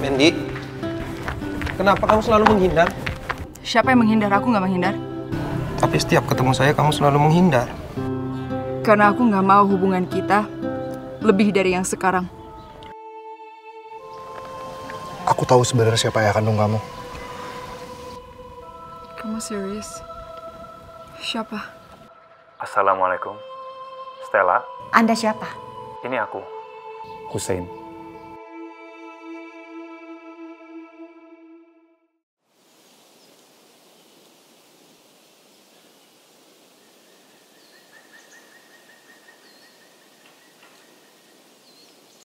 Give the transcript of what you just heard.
Mandy, kenapa kamu selalu menghindar? Siapa yang menghindar? Aku nggak menghindar. Tapi setiap ketemu saya kamu selalu menghindar. Karena aku nggak mau hubungan kita lebih dari yang sekarang. Aku tahu sebenarnya siapa ayah kandung kamu. Kamu serius? Siapa? Assalamualaikum. Stella, Anda siapa? ini aku, Hussein.